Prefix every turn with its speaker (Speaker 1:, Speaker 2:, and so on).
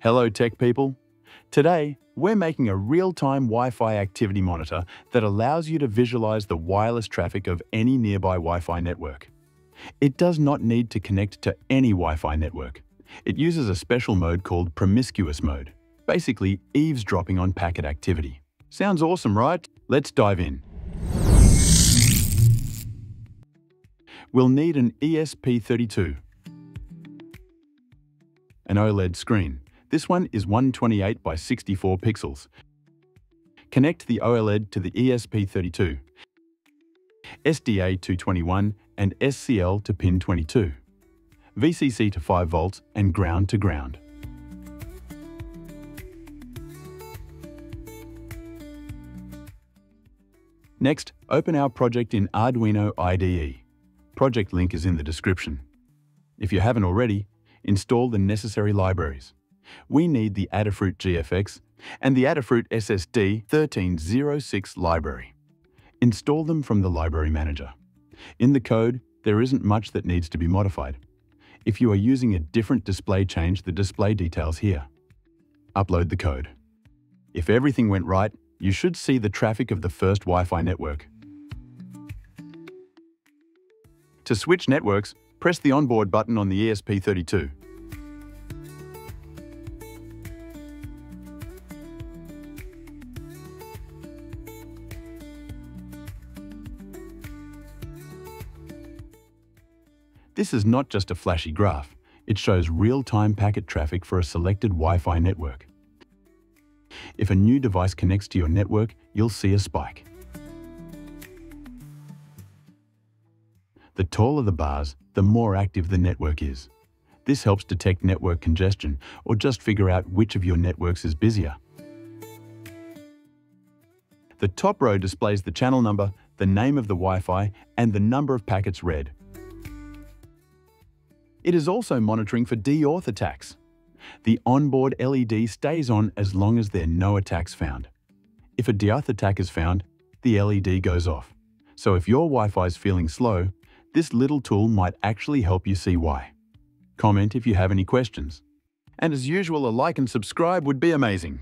Speaker 1: Hello tech people. Today, we're making a real-time Wi-Fi activity monitor that allows you to visualize the wireless traffic of any nearby Wi-Fi network. It does not need to connect to any Wi-Fi network. It uses a special mode called promiscuous mode, basically eavesdropping on packet activity. Sounds awesome, right? Let's dive in. We'll need an ESP32, an OLED screen. This one is 128 by 64 pixels. Connect the OLED to the ESP32, SDA221 and SCL to pin 22, VCC to 5 volts and ground to ground. Next, open our project in Arduino IDE. Project link is in the description. If you haven't already, install the necessary libraries. We need the Adafruit GFX and the Adafruit SSD 1306 library. Install them from the Library Manager. In the code, there isn't much that needs to be modified. If you are using a different display, change the display details here. Upload the code. If everything went right, you should see the traffic of the first Wi-Fi network. To switch networks, press the onboard button on the ESP32. This is not just a flashy graph. It shows real-time packet traffic for a selected Wi-Fi network. If a new device connects to your network, you'll see a spike. The taller the bars, the more active the network is. This helps detect network congestion or just figure out which of your networks is busier. The top row displays the channel number, the name of the Wi-Fi, and the number of packets read. It is also monitoring for de-auth attacks. The onboard LED stays on as long as there are no attacks found. If a de-auth attack is found, the LED goes off. So if your Wi-Fi is feeling slow, this little tool might actually help you see why. Comment if you have any questions. And as usual, a like and subscribe would be amazing.